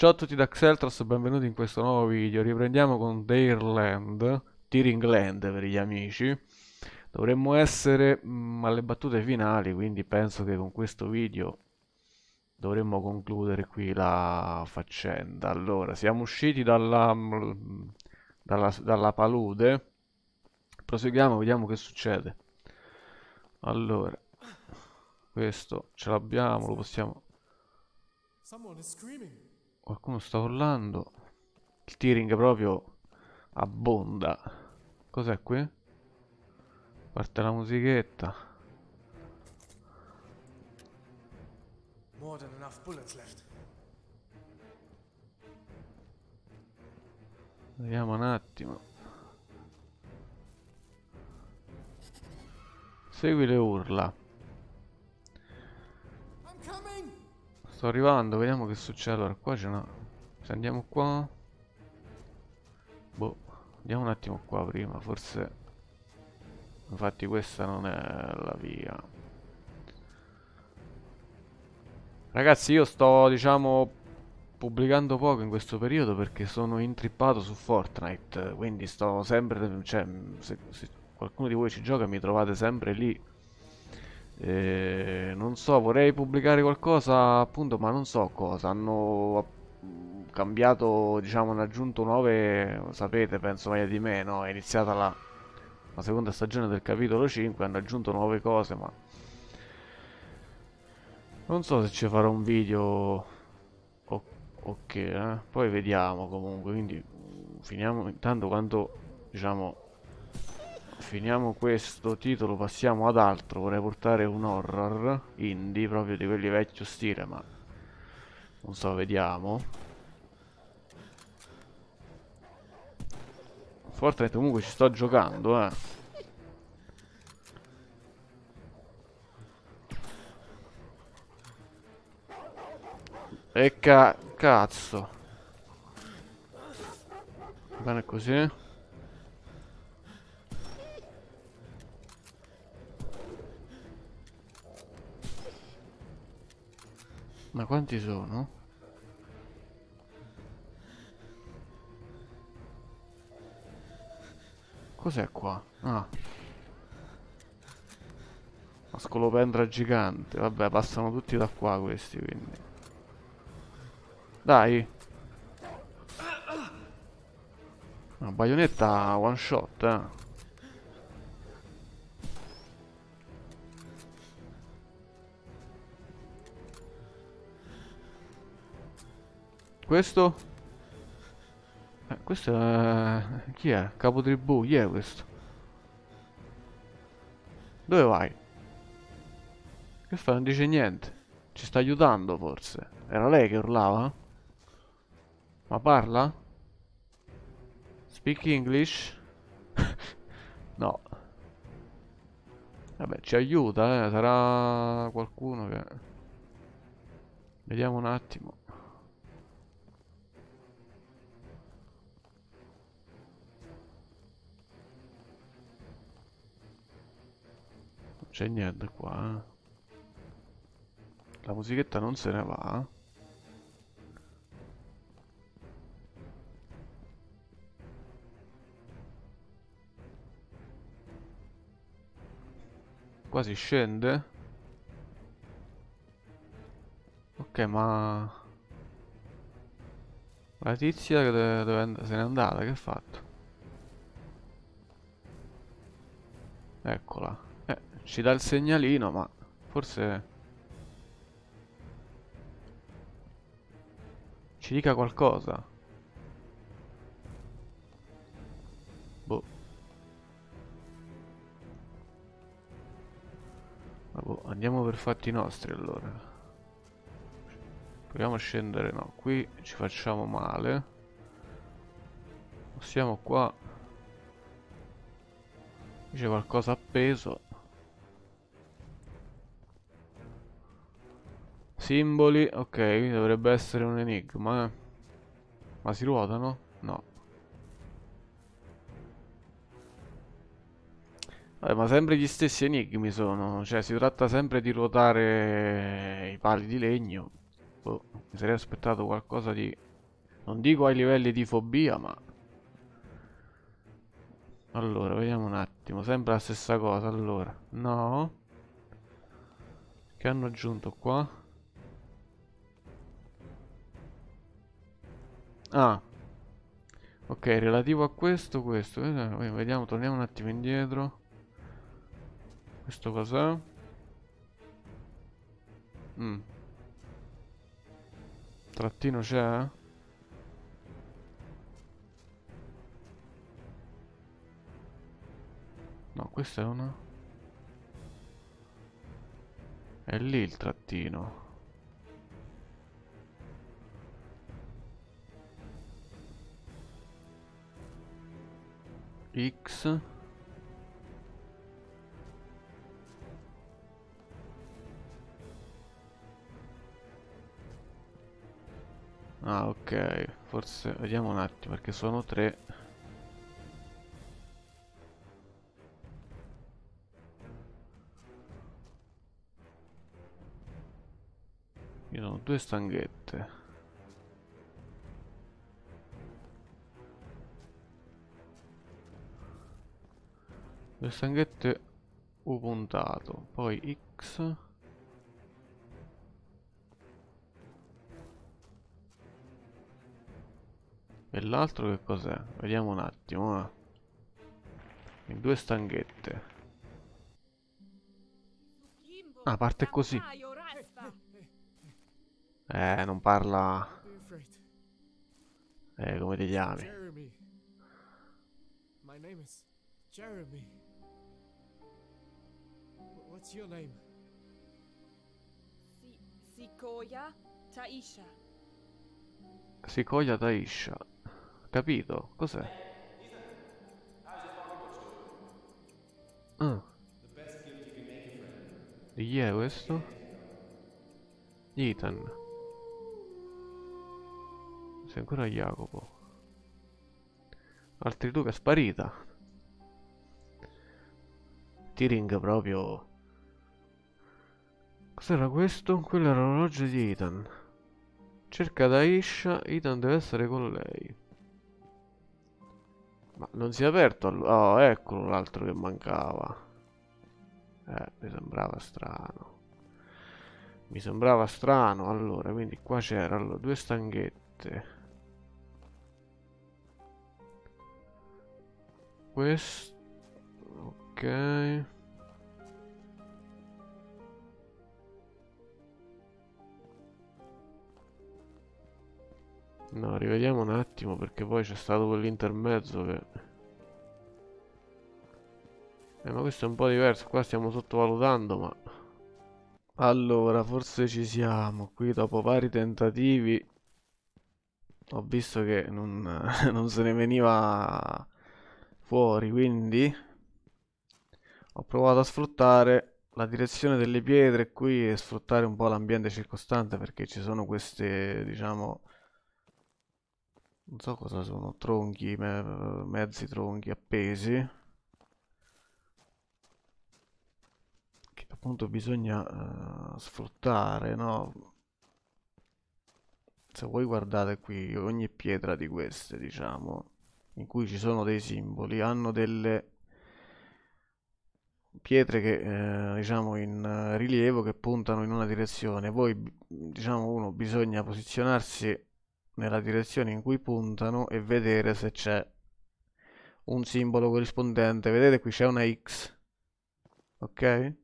Ciao a tutti da Xeltros, benvenuti in questo nuovo video. Riprendiamo con Dairyland, Tearingland per gli amici. Dovremmo essere mh, alle battute finali, quindi penso che con questo video dovremmo concludere qui la faccenda. Allora, siamo usciti dalla, mh, dalla, dalla palude. Proseguiamo, vediamo che succede. Allora, questo ce l'abbiamo, lo possiamo... Someone is screaming. Qualcuno sta urlando. Il tearing proprio abbonda. Cos'è qui? Parte la musichetta. More than enough bullets left. Vediamo un attimo. Segui le urla. Sto arrivando, vediamo che succede. Allora, qua c'è una... Se andiamo qua... Boh, andiamo un attimo qua prima, forse... Infatti questa non è la via. Ragazzi, io sto, diciamo, pubblicando poco in questo periodo perché sono intrippato su Fortnite, quindi sto sempre... Cioè, se, se qualcuno di voi ci gioca mi trovate sempre lì. Eh, non so, vorrei pubblicare qualcosa appunto, ma non so cosa. Hanno mm, cambiato, diciamo, hanno aggiunto nuove, sapete, penso meglio di me, no? È iniziata la, la seconda stagione del capitolo 5, hanno aggiunto nuove cose, ma non so se ci farò un video o, o che, eh. Poi vediamo comunque, quindi finiamo intanto quando, diciamo, finiamo questo titolo, passiamo ad altro. Vorrei portare un horror indie, proprio di quelli vecchio stile, ma non so, vediamo. Fortnite comunque ci sto giocando, eh. E ca cazzo. Bene così. Ma quanti sono? Cos'è qua? Ah. Una scolopendra gigante. Vabbè, passano tutti da qua questi, quindi. Dai. Una baionetta one shot, eh. Questo? Eh, questo è... Chi è? Capo tribù, chi è questo? Dove vai? Che fa? Non dice niente. Ci sta aiutando forse. Era lei che urlava? Ma parla? Speak English? no. Vabbè, ci aiuta, eh. Sarà qualcuno che... Vediamo un attimo. C'è niente qua. La musichetta non se ne va. Qua si scende. Ok, ma... La tizia che dove and- se n'è andata, che ha fatto? Eccola. Ci dà il segnalino, ma forse... Ci dica qualcosa. Boh. Ma boh, andiamo per fatti nostri allora. Proviamo a scendere, no, qui ci facciamo male. Siamo qua. C'è qualcosa appeso. Simboli, ok, dovrebbe essere un enigma. eh. Ma si ruotano? No. Vabbè, ma sempre gli stessi enigmi sono. Cioè, si tratta sempre di ruotare i pali di legno. Boh, mi sarei aspettato qualcosa di Non dico ai livelli di fobia, ma... Allora, vediamo un attimo. Sempre la stessa cosa, allora. No. Che hanno aggiunto qua? Ah. Ok, relativo a questo, questo. Vediamo, torniamo un attimo indietro. Questo cos'è? Mm. Trattino c'è? No, questa è una... È lì il trattino. X. Ah ok, forse vediamo un attimo perché sono tre. Io ho due stanghette Due stanghette U puntato Poi X E l'altro che cos'è? Vediamo un attimo. Eh. In due stanghette. Ah, parte così. Eh, non parla... Eh, come ti chiami? My name is Jeremy. What's your name? Sikoya Taisha. Sikoya Taisha. Capito? Cos'è? Ah. Di chi è questo? Ethan. Sei ancora Jacopo. Altri due che è sparita. Tiring proprio... Cos'era questo? Quello era l'orologio di Ethan. Cerca Daisha, Ethan deve essere con lei. Ma non si è aperto? Oh, eccolo l'altro che mancava. Eh, mi sembrava strano. Mi sembrava strano. Allora, quindi qua c'erano due stanghette. Questo... Ok... No, rivediamo un attimo perché poi c'è stato quell'intermezzo che... Eh, ma questo è un po' diverso, qua stiamo sottovalutando, ma... Allora, forse ci siamo. Qui dopo vari tentativi ho visto che non, non se ne veniva fuori, quindi ho provato a sfruttare la direzione delle pietre qui e sfruttare un po' l'ambiente circostante perché ci sono queste, diciamo, non so cosa sono, tronchi, me mezzi tronchi appesi. Che appunto bisogna uh, sfruttare, no? Se voi guardate qui, ogni pietra di queste, diciamo, in cui ci sono dei simboli, hanno delle pietre che, eh, diciamo, in rilievo che puntano in una direzione. Poi, diciamo, uno bisogna posizionarsi nella direzione in cui puntano e vedere se c'è un simbolo corrispondente. Vedete qui c'è una X. Ok?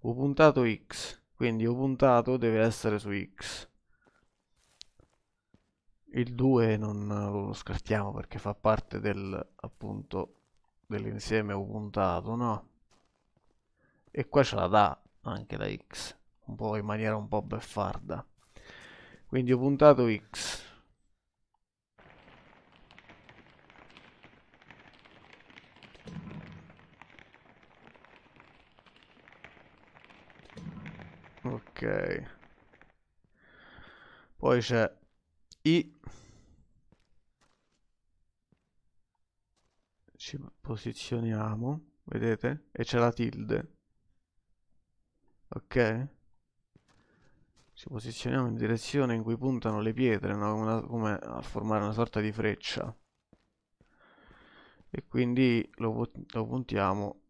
U puntato X. Quindi U puntato deve essere su X. Il 2 non lo scartiamo perché fa parte del appunto dell'insieme U puntato, no? E qua ce la dà anche la X, un po' in maniera un po' beffarda quindi ho puntato X. Ok. Poi c'è I. Ci posizioniamo vedete? E c'è la tilde. Ok Ci posizioniamo in direzione in cui puntano le pietre, no? Una- come a formare una sorta di freccia. E quindi lo, lo puntiamo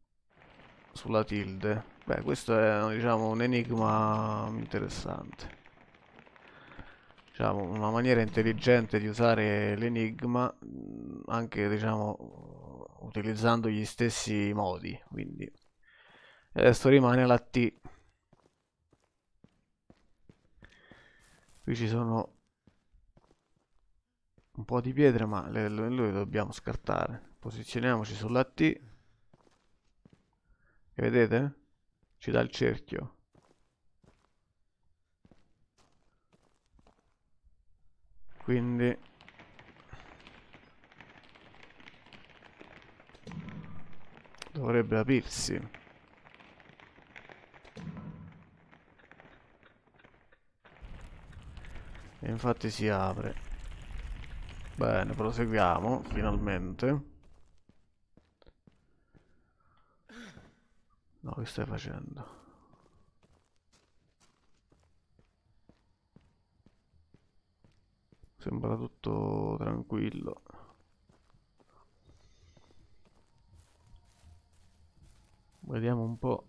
sulla tilde. Beh, questo è, diciamo, un enigma interessante. Diciamo, una maniera intelligente di usare l'enigma, anche, diciamo, utilizzando gli stessi modi. Quindi, e adesso rimane la T. Qui ci sono un po' di pietre, ma le, le- le dobbiamo scartare. Posizioniamoci sulla T. E vedete? Ci dà il cerchio. Quindi dovrebbe aprirsi. E infatti si apre. Bene, proseguiamo, finalmente. No, che stai facendo? Sembra tutto tranquillo. Vediamo un po'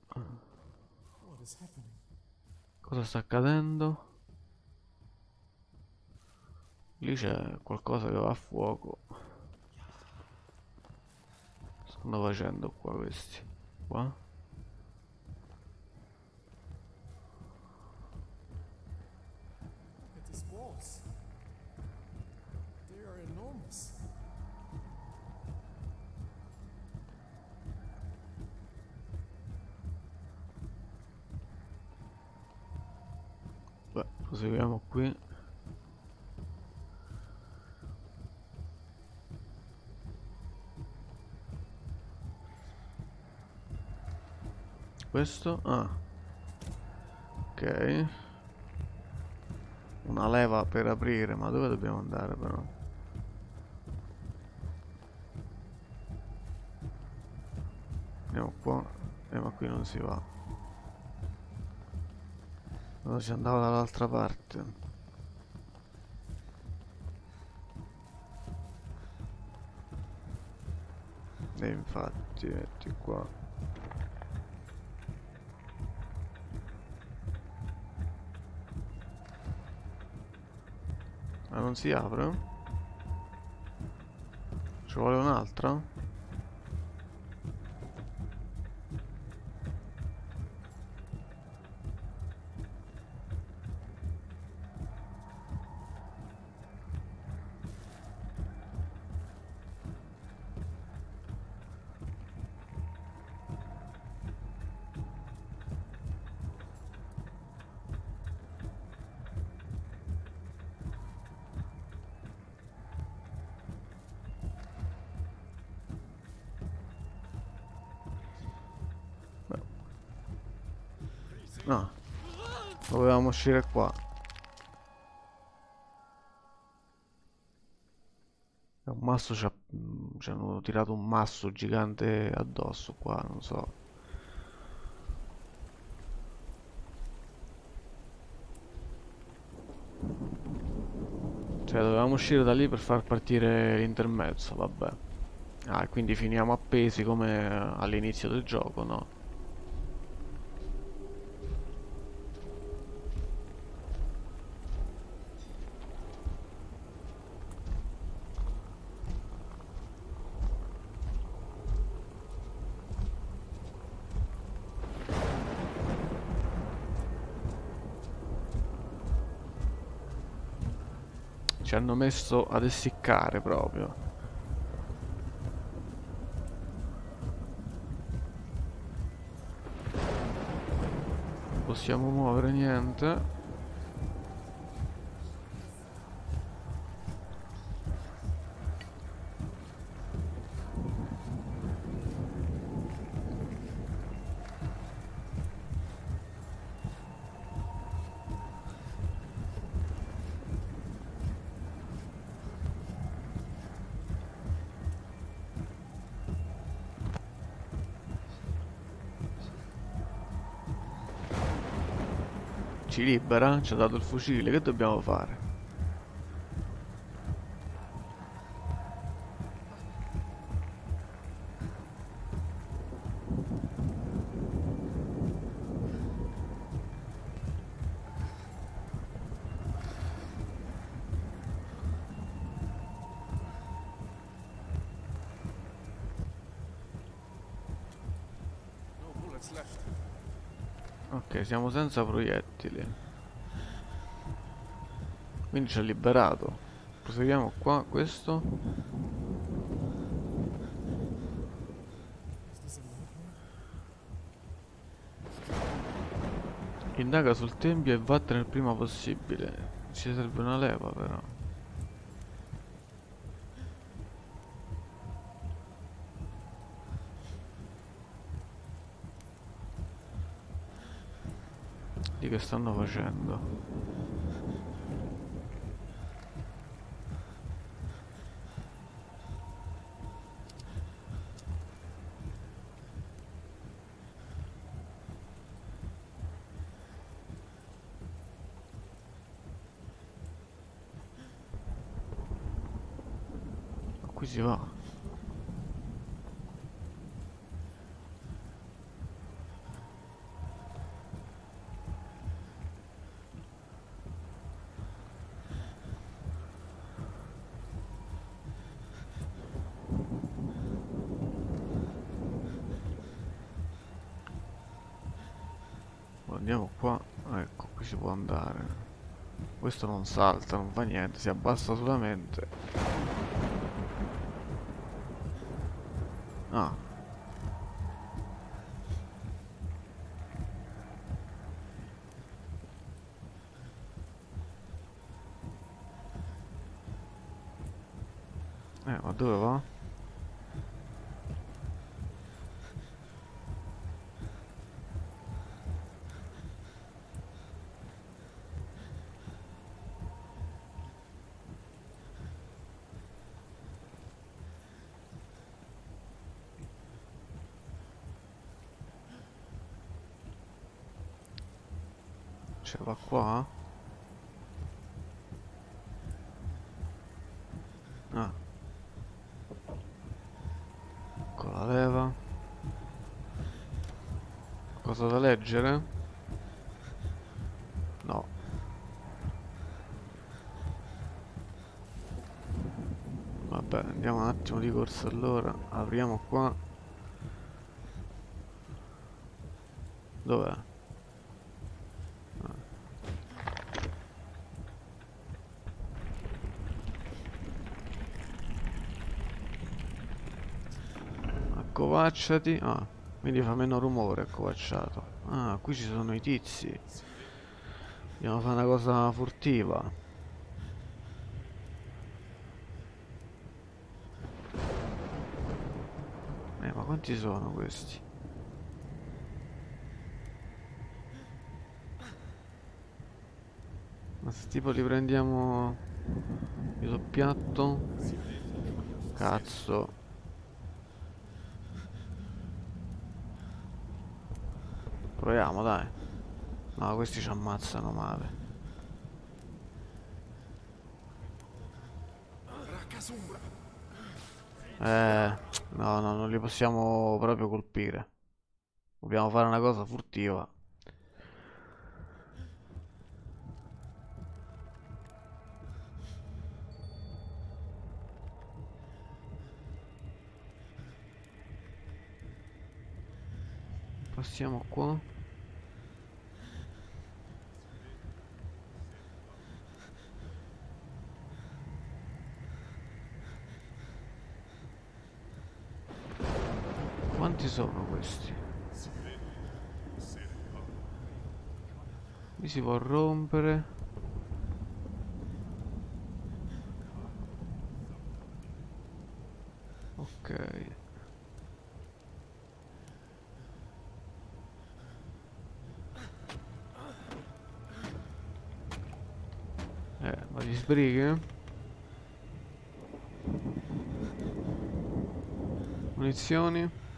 cosa sta accadendo. Lì c'è qualcosa che va a fuoco. Stanno facendo qua questi? Qua? Beh, proseguiamo qui. Questo? Ah. Ok. Una leva per aprire, ma dove dobbiamo andare però? Andiamo qua. Eh, ma qui non si va. Allora si andava dall'altra parte. E infatti, metti qua. Non si apre? Ci vuole un'altra? No. Dovevamo uscire qua. Un masso ci, ha- ci hanno tirato un masso gigante addosso qua, non so. Cioè, dovevamo uscire da lì per far partire l'intermezzo, vabbè. Ah, e quindi finiamo appesi come all'inizio del gioco, no? Ci hanno messo ad essiccare proprio. Possiamo muovere niente. Ci libera? Ci ha dato il fucile, che dobbiamo fare? Ok, siamo senza proiettili. Quindi ci ha liberato. Proseguiamo qua, questo. Indaga sul tempio e vattene il prima possibile. Ci serve una leva però. Che stanno facendo? Qui si va. Andiamo qua. Ecco, qui si può andare. Questo non salta, non fa niente, si abbassa solamente. Ah. Eh, ma dove va? Cioè, va qua? Ah. Con la leva. Cosa da leggere? No. Vabbè, andiamo un attimo di corsa allora. Apriamo qua. Dov'è? Accovacciati. Ah, quindi fa meno rumore accovacciato. Ah, qui ci sono i tizi. Dobbiamo fare una cosa furtiva. Eh, ma quanti sono questi? Ma se tipo li prendiamo... Io so piatto? Cazzo. Proviamo, dai. No, questi ci ammazzano male. Eh, no, no, non li possiamo proprio colpire. Dobbiamo fare una cosa furtiva. Passiamo qua. Quanti sono questi? Qui si può rompere. Ok. Eh, ma di sbrighe? Munizioni?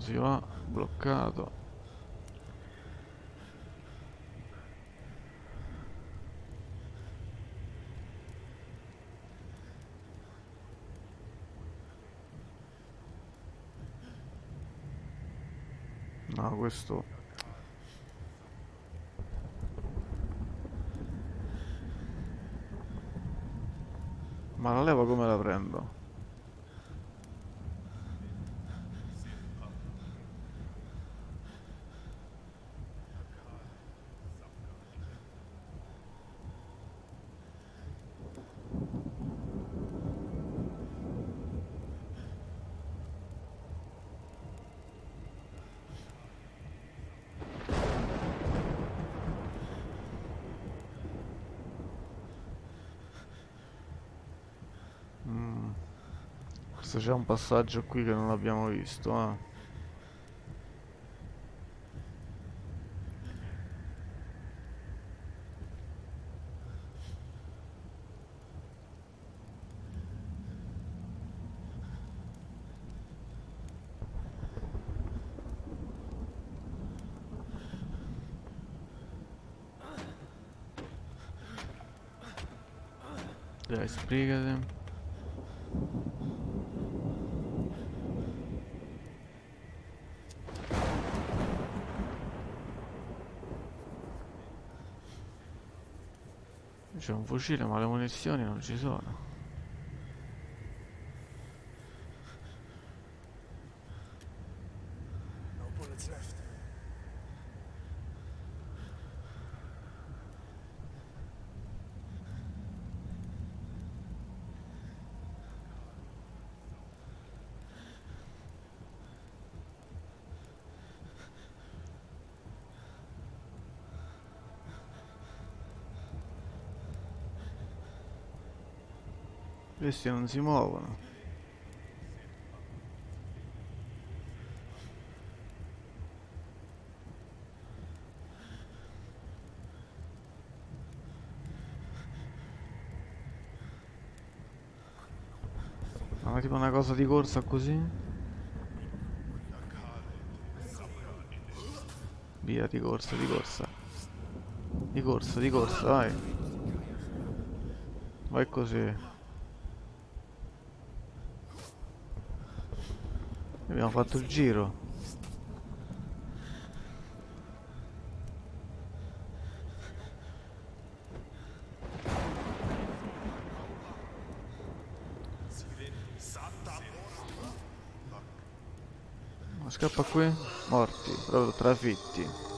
Si va? Bloccato. No, questo... Ma la leva come la prendo? C'è un passaggio qui che non abbiamo visto, eh. Dai, sbrigati. C'è un fucile ma le munizioni non ci sono. No bullets left. Questi non si muovono. Ma tipo una cosa di corsa così? Via di corsa, di corsa. Di corsa, di corsa, vai. Vai così. Abbiamo fatto il giro. Ma scappa qui? Morti, proprio trafitti.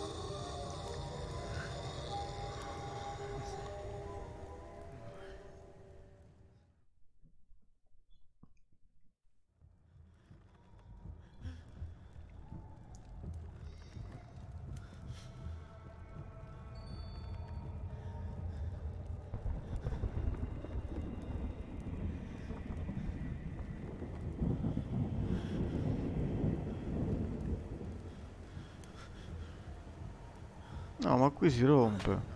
Qui si rompe.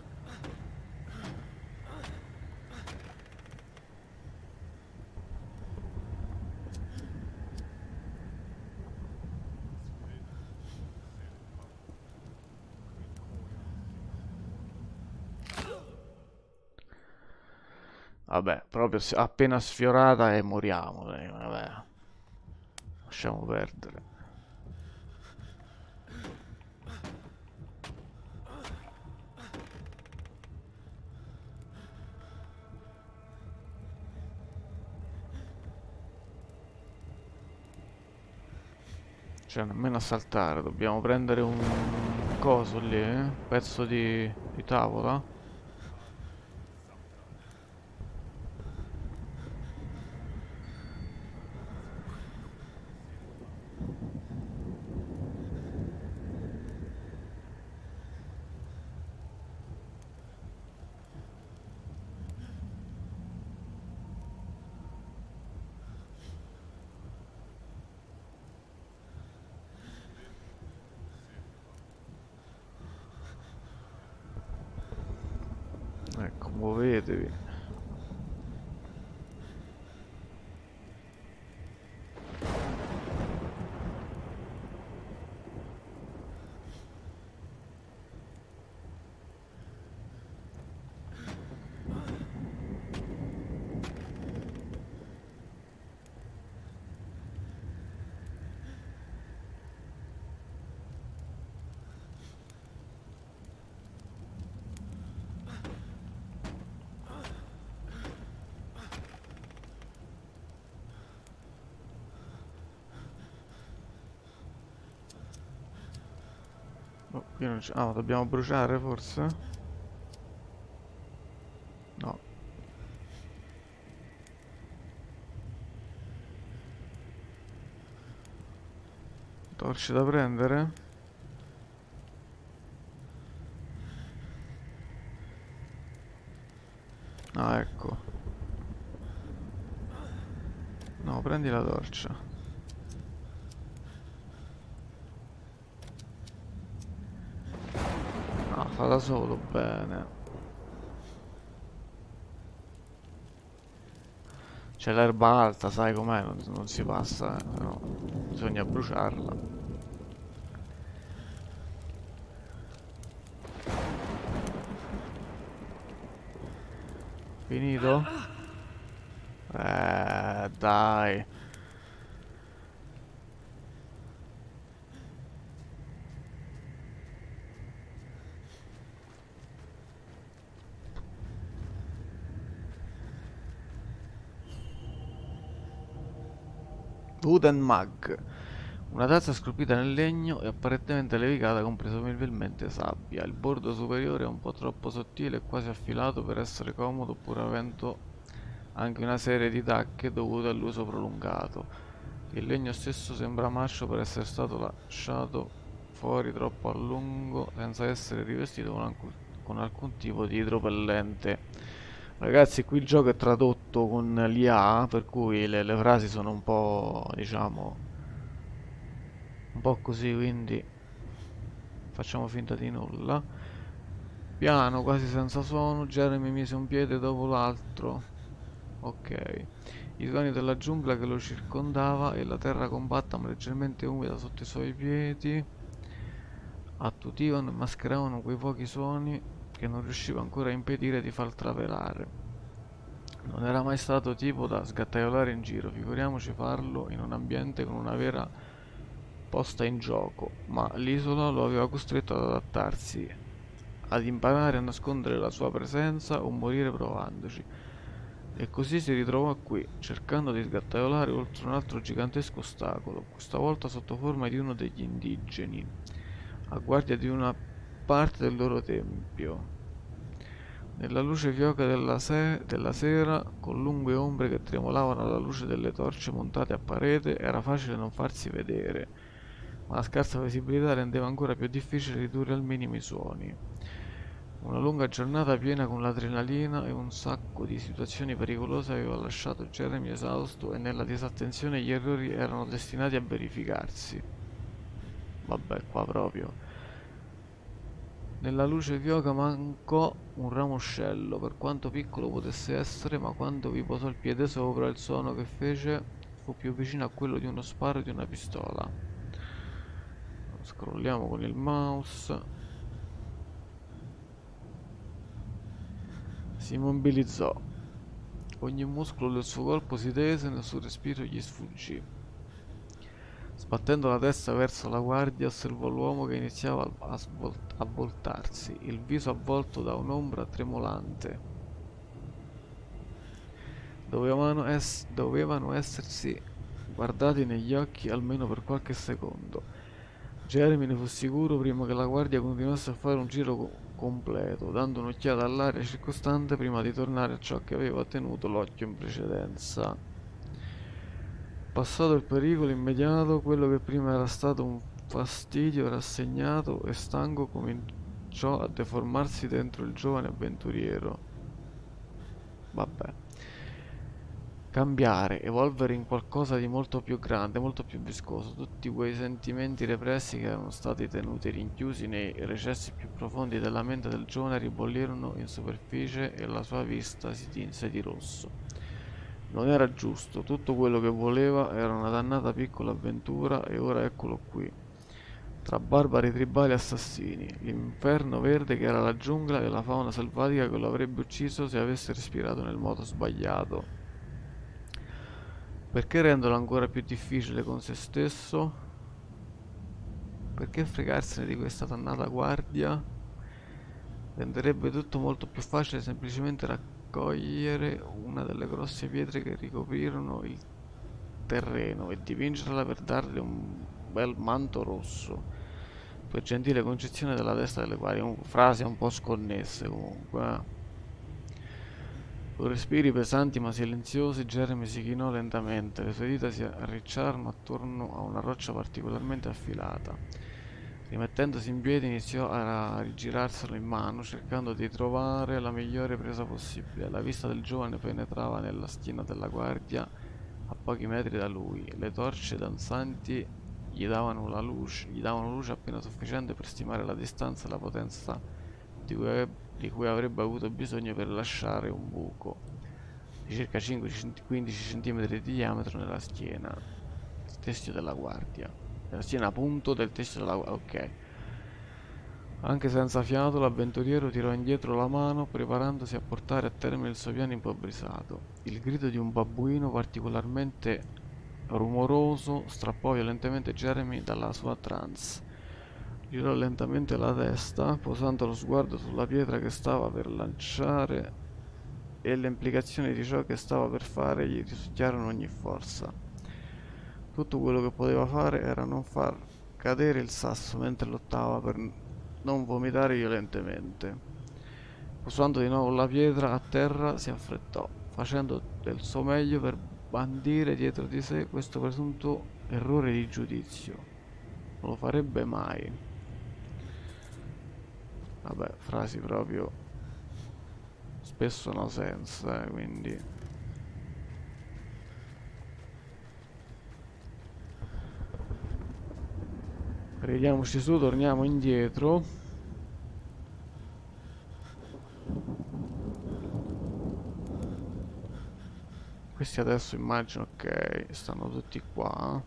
Vabbè, proprio appena sfiorata e moriamo. eh, Vabbè. Lasciamo perdere. Cioè, nemmeno a saltare, dobbiamo prendere un coso lì, eh? Pezzo di, di tavola. Ecco, muovetevi. Oh, qui non c'è... Ah, dobbiamo bruciare forse? No. Torce da prendere? Ah, ecco. No, prendi la torcia. Ah, fa da solo, bene. C'è l'erba alta, sai com'è, non, non si passa, eh, però bisogna bruciarla. Finito? Eh, dai. Wooden Mug. Una tazza scolpita nel legno e apparentemente levigata con presumibilmente sabbia. Il bordo superiore è un po' troppo sottile e quasi affilato per essere comodo pur avendo anche una serie di tacche dovute all'uso prolungato. Il legno stesso sembra marcio per essere stato lasciato fuori troppo a lungo senza essere rivestito con alcun, con alcun tipo di idropellente. Ragazzi, qui il gioco è tradotto con l'IA, per cui le, le frasi sono un po', diciamo, un po' così quindi facciamo finta di nulla. Piano quasi senza suono Jeremy mise un piede dopo l'altro. Ok. I suoni della giungla che lo circondava e la terra compatta ma leggermente umida sotto i suoi piedi. Attutivano e mascheravano quei pochi suoni che non riusciva ancora a impedire di far travelare non era mai stato tipo da sgattaiolare in giro figuriamoci farlo in un ambiente con una vera posta in gioco, ma l'isola lo aveva costretto ad adattarsi, ad imparare a nascondere la sua presenza o morire provandoci. E così si ritrovò qui, cercando di sgattaiolare oltre un altro gigantesco ostacolo, questa volta sotto forma di uno degli indigeni, a guardia di una parte del loro tempio. Nella luce fioca della, se della sera, con lunghe ombre che tremolavano alla luce delle torce montate a parete, era facile non farsi vedere ma la scarsa visibilità rendeva ancora più difficile ridurre al minimo i suoni. Una lunga giornata piena con l'adrenalina e un sacco di situazioni pericolose aveva lasciato Jeremy esausto e nella disattenzione gli errori erano destinati a verificarsi. Vabbè, qua proprio. Nella luce fioca mancò un ramoscello, per quanto piccolo potesse essere, ma quando vi posò il piede sopra il suono che fece fu più vicino a quello di uno sparo di una pistola. Scrolliamo con il mouse. Si immobilizzò. Ogni muscolo del suo corpo si tese nel suo respiro gli sfuggì sbattendo la testa verso la guardia osservò l'uomo che iniziava a, a voltarsi il viso avvolto da un'ombra tremolante dovevano, es dovevano essersi guardati negli occhi almeno per qualche secondo Jeremy ne fu sicuro prima che la guardia continuasse a fare un giro co completo, dando un'occhiata all'area circostante prima di tornare a ciò che aveva tenuto l'occhio in precedenza. Passato il pericolo immediato, quello che prima era stato un fastidio rassegnato e stanco cominciò a deformarsi dentro il giovane avventuriero. Vabbè cambiare, evolvere in qualcosa di molto più grande, molto più viscoso. Tutti quei sentimenti repressi che erano stati tenuti rinchiusi nei recessi più profondi della mente del giovane ribollirono in superficie e la sua vista si tinse di rosso. Non era giusto, tutto quello che voleva era una dannata piccola avventura e ora eccolo qui. Tra barbari tribali assassini, l'inferno verde che era la giungla e la fauna selvatica che lo avrebbe ucciso se avesse respirato nel modo sbagliato. Perché renderlo ancora più difficile con se stesso? Perché fregarsene di questa dannata guardia? Renderebbe tutto molto più facile semplicemente raccogliere una delle grosse pietre che ricoprirono il terreno e dipingerla per darle un bel manto rosso. per gentile concezione della testa delle quali, comunque, frasi un po' sconnesse comunque. Eh. Con respiri pesanti ma silenziosi, Jeremy si chinò lentamente, le sue dita si arricciarono attorno a una roccia particolarmente affilata. Rimettendosi in piedi iniziò a rigirarselo in mano, cercando di trovare la migliore presa possibile. La vista del giovane penetrava nella schiena della guardia a pochi metri da lui. Le torce danzanti gli davano, la luce, gli davano luce appena sufficiente per stimare la distanza e la potenza di cui di cui avrebbe avuto bisogno per lasciare un buco di circa 5-15 cm di diametro nella schiena il teschio della guardia nella schiena appunto del teschio della ok. Anche senza fiato l'avventuriero tirò indietro la mano preparandosi a portare a termine il suo piano impobrisato il grido di un babbuino particolarmente rumoroso strappò violentemente Jeremy dalla sua trance. Girò lentamente la testa, posando lo sguardo sulla pietra che stava per lanciare e le implicazioni di ciò che stava per fare gli risucchiarono ogni forza. Tutto quello che poteva fare era non far cadere il sasso mentre lottava per non vomitare violentemente. Posando di nuovo la pietra a terra, si affrettò, facendo del suo meglio per bandire dietro di sé questo presunto errore di giudizio. Non lo farebbe mai. Vabbè, frasi proprio spesso no senso, eh, quindi... Ridiamoci su, torniamo indietro. Questi adesso immagino, ok, stanno tutti qua.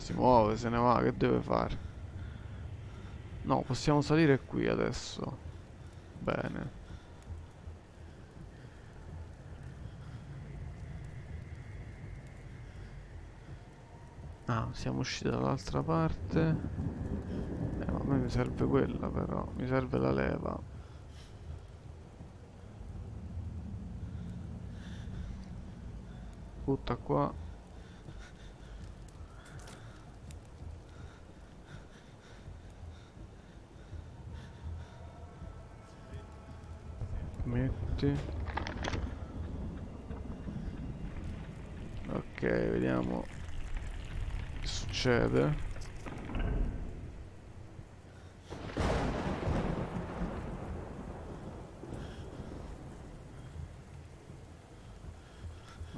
si muove, se ne va, che deve fare? No, possiamo salire qui adesso. Bene. Ah, siamo usciti dall'altra parte. Eh, a me mi serve quella però, mi serve la leva. Butta qua. Metti. Ok vediamo. Che succede.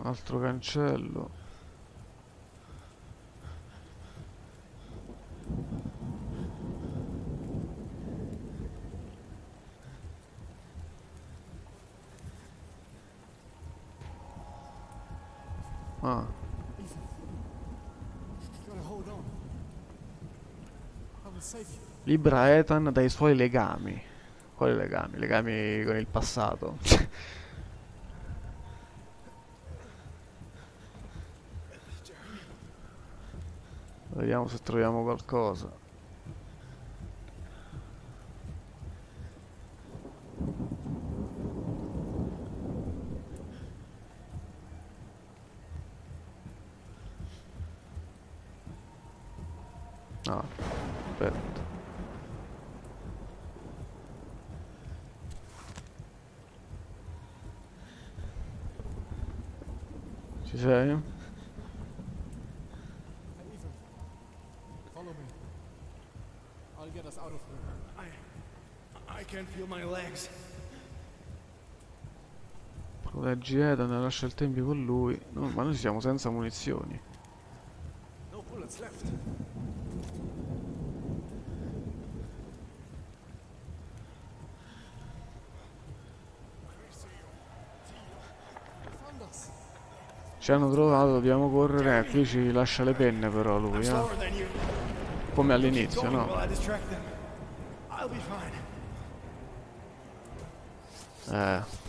Altro cancello Libera Ethan dai suoi legami. Quali legami? Legami con il passato. Vediamo se troviamo qualcosa. Proteggi Edan, lascia il tempio con lui. No, ma noi siamo senza munizioni. No bullets left. Ci hanno trovato, dobbiamo correre. Eh, qui ci lascia le penne però lui, eh. Come all'inizio, no? Eh.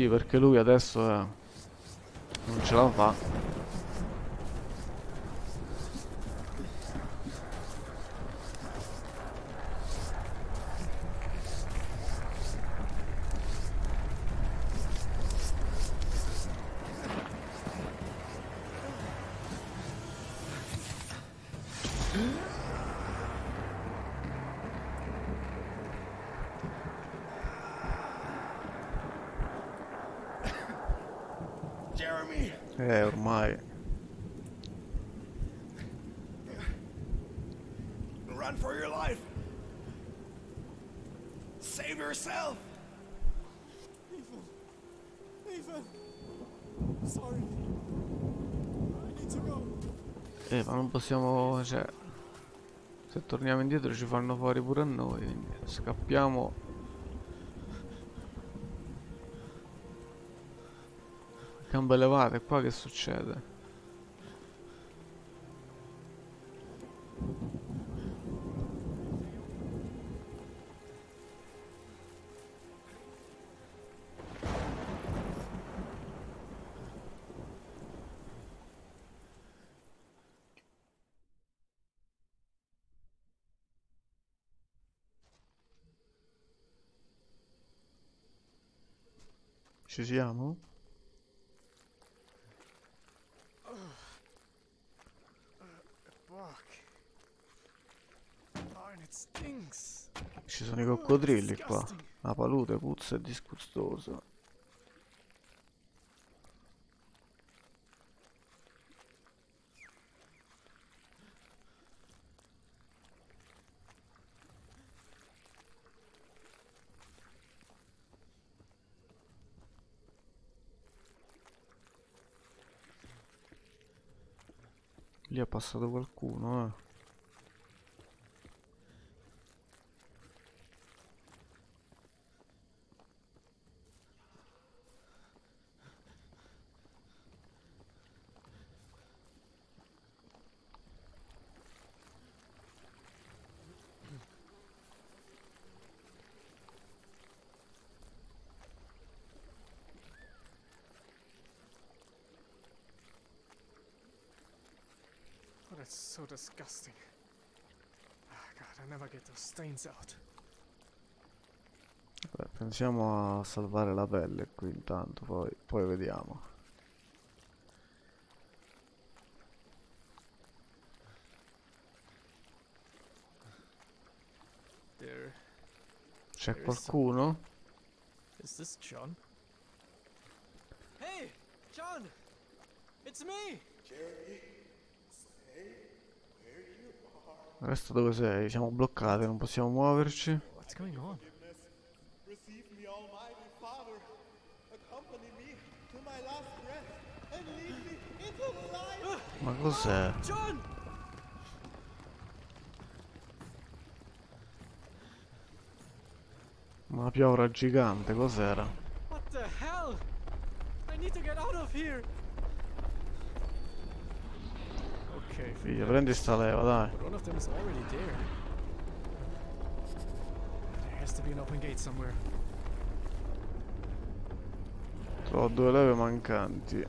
Sì, perché lui adesso eh, non ce la fa. Eh, ma non possiamo, cioè... Se torniamo indietro ci fanno fuori pure a noi, quindi scappiamo. Gambe levate, qua che succede? Ci siamo? Ci sono i coccodrilli qua. La palude puzza e disgustosa. Lì è passato qualcuno, eh. That's so disgusting. Ah, God, I never get those stains out. Beh, pensiamo a salvare la pelle qui intanto, poi, poi vediamo. There. C'è qualcuno? Is this John? Hey! John! It's me! Resta dove sei? Siamo bloccati, non possiamo muoverci. What's going on? Receive me, Almighty Father. Accompany me to my last breath and lead me into light. Ma cos'è? John! Una piovra gigante, cos'era? What the hell? I need to get out of here! Figlio, prendi sta leva, dai. Ho due leve mancanti.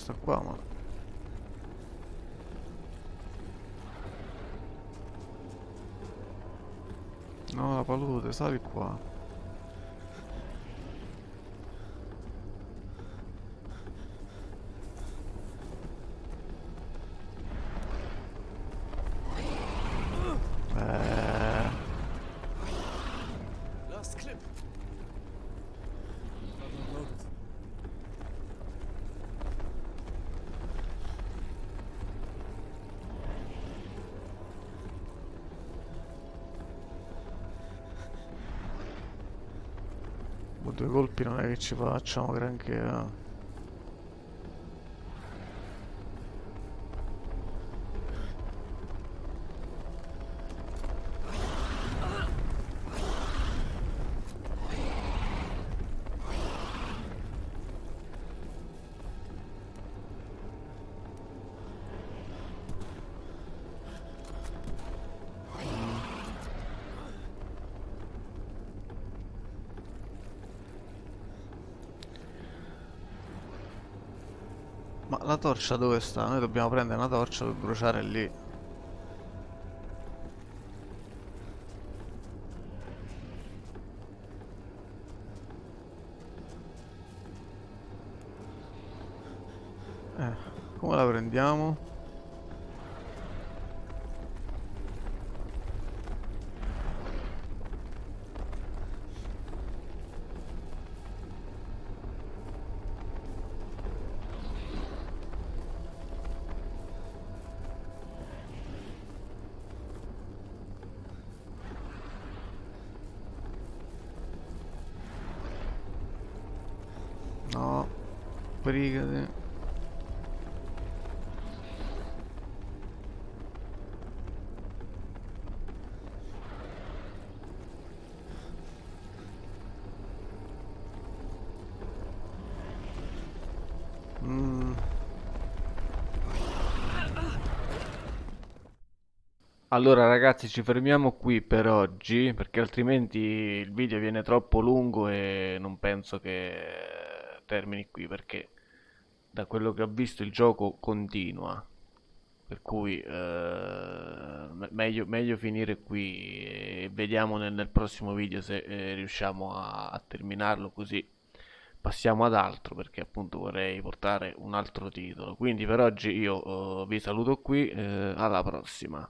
Sta qua, ma... No, la palude, sali qua. Due colpi non è che ci facciamo granché. eh. Torcia dove sta? Noi dobbiamo prendere una torcia per bruciare lì. Eh, come la prendiamo? Allora ragazzi ci fermiamo qui per oggi perché altrimenti il video viene troppo lungo e non penso che termini qui perché da quello che ho visto il gioco continua. Per cui eh, me- meglio, meglio finire qui e vediamo nel, nel prossimo video se eh, riusciamo a, a terminarlo così. Passiamo ad altro perché appunto vorrei portare un altro titolo. Quindi per oggi io eh, vi saluto qui eh, alla prossima